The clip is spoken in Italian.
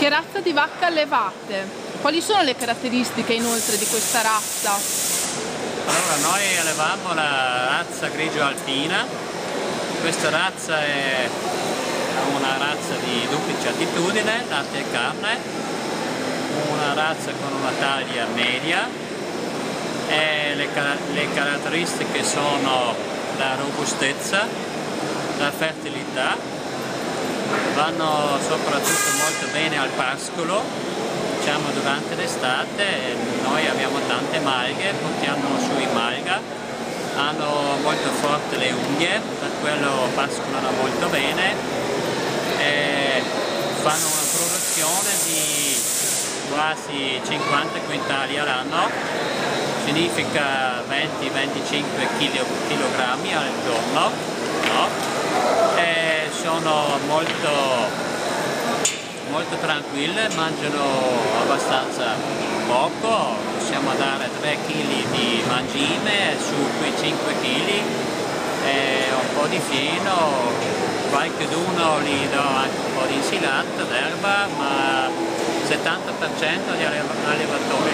Che razza di vacca allevate? Quali sono le caratteristiche inoltre di questa razza? Allora, noi allevamo la razza grigio alpina. Questa razza è una razza di duplice attitudine, latte e carne, una razza con una taglia media e le, le caratteristiche sono la robustezza, la fertilità vanno soprattutto molto bene al pascolo diciamo durante l'estate noi abbiamo tante malghe portiamo su i malga hanno molto forte le unghie per quello pascolano molto bene e fanno una produzione di quasi 50 quintali all'anno significa 20-25 kg al giorno no? Sono molto, molto tranquille, mangiano abbastanza poco, possiamo dare 3 kg di mangime su quei 5 kg e un po' di fieno, qualche d'uno gli do anche un po' di insilata, d'erba, ma il 70% degli allevatori